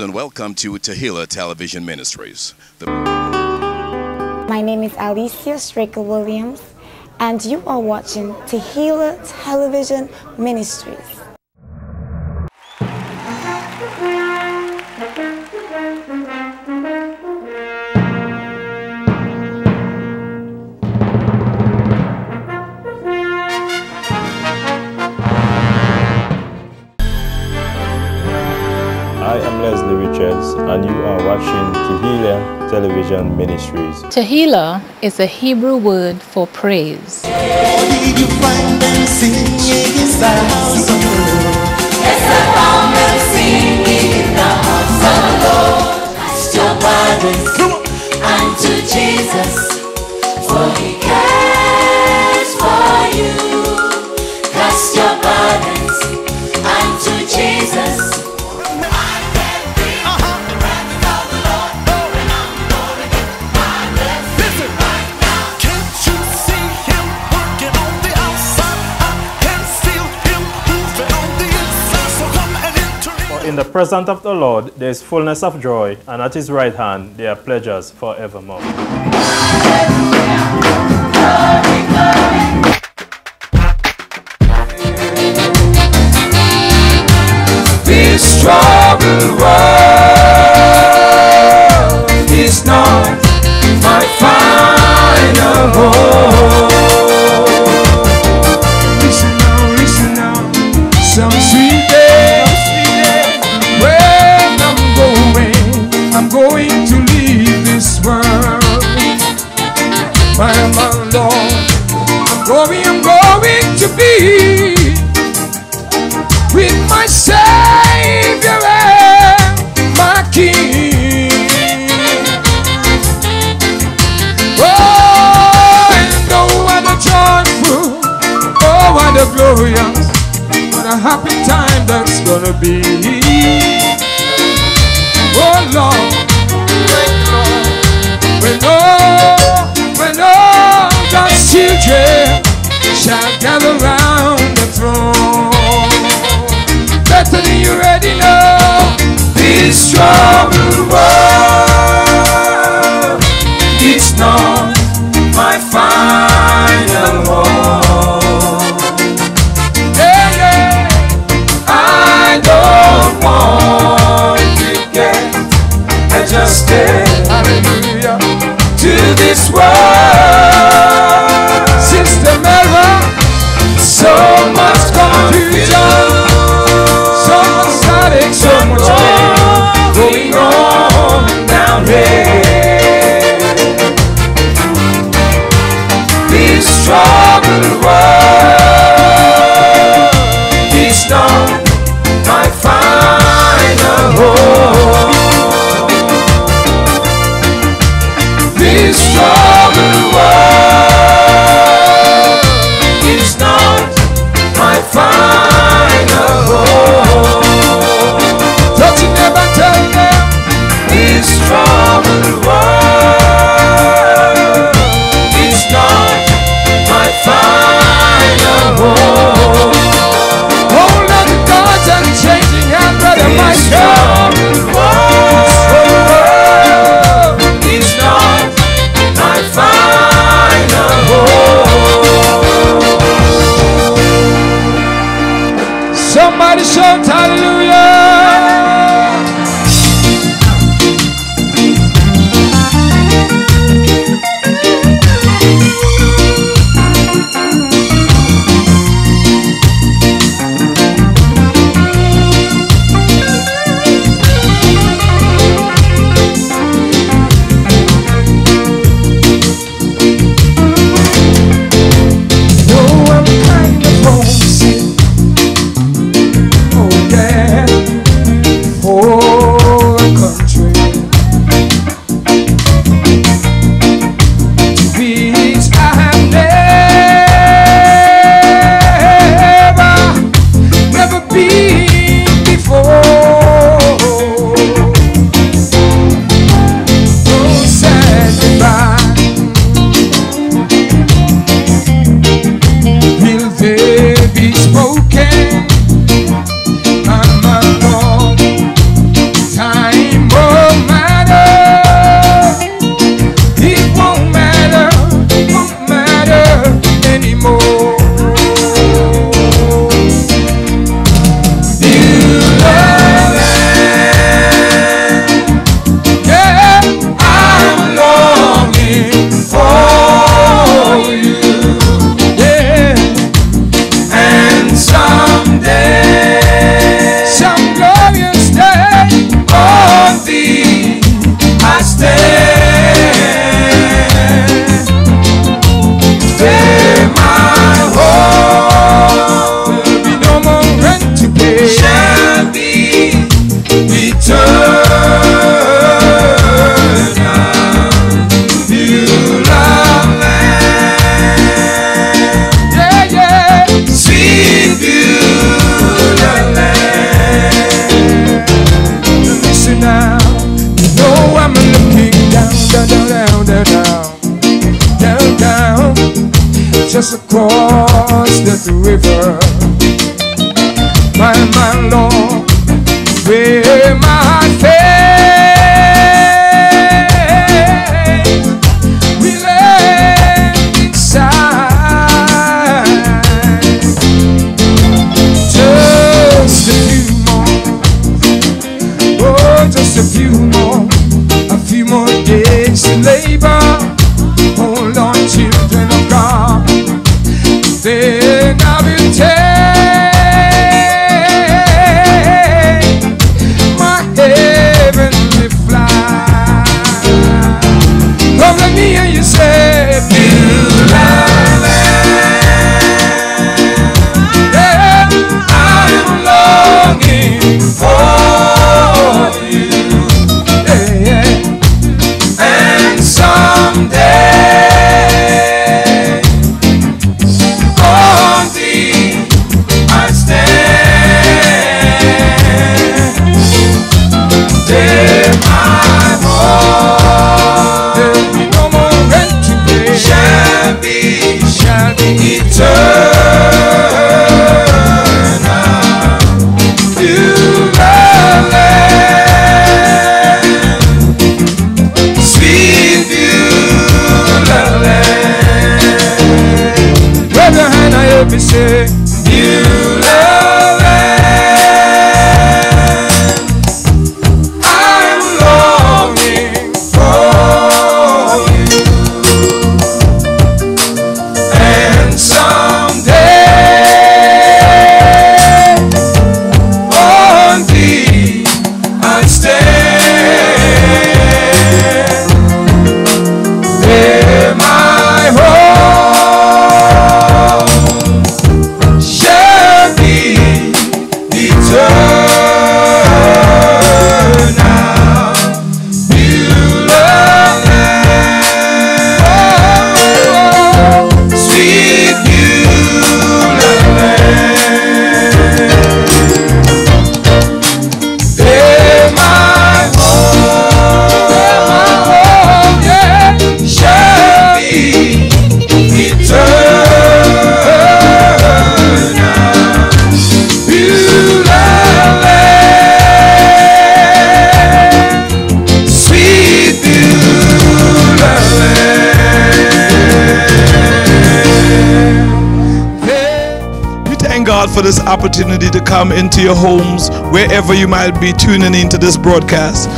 And welcome to Tehillah Television Ministries. The My name is Alicia Straker Williams, and you are watching Tehillah Television Ministries. Tehillah Television Ministries. Tehillah is a Hebrew word for praise. Did in. The presence of the Lord there is fullness of joy, and at his right hand there are pleasures forevermore. This troubled world is not my final home. Listen now, listen now, some sweet Savior and my King. Oh, and oh, what a joyful, oh, what a glorious, what a happy time that's gonna be. Oh, Lord, when all, oh, when all God's children shall gather round to this world. System error, so much confusion, so much static, so much pain going on down here. This trial. mighty shout. Hallelujah. just a few more. me say, you. For this opportunity to come into your homes, wherever you might be tuning into this broadcast.